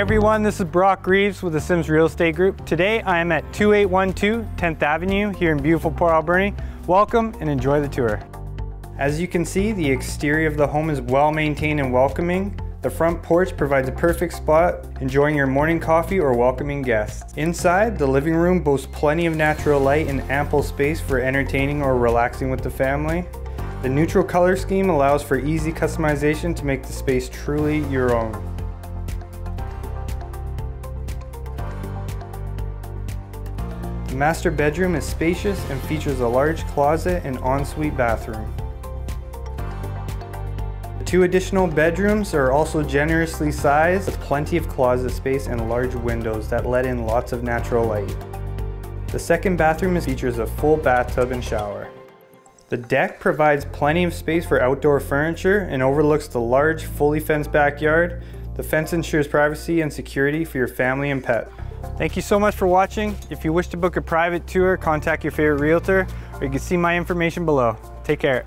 everyone, this is Brock Reeves with the Sims Real Estate Group. Today I am at 2812 10th Avenue here in beautiful Port Alberni. Welcome and enjoy the tour. As you can see, the exterior of the home is well maintained and welcoming. The front porch provides a perfect spot, enjoying your morning coffee or welcoming guests. Inside, the living room boasts plenty of natural light and ample space for entertaining or relaxing with the family. The neutral color scheme allows for easy customization to make the space truly your own. The master bedroom is spacious and features a large closet and ensuite bathroom. The two additional bedrooms are also generously sized with plenty of closet space and large windows that let in lots of natural light. The second bathroom features a full bathtub and shower. The deck provides plenty of space for outdoor furniture and overlooks the large, fully fenced backyard. The fence ensures privacy and security for your family and pet. Thank you so much for watching. If you wish to book a private tour, contact your favorite realtor, or you can see my information below. Take care.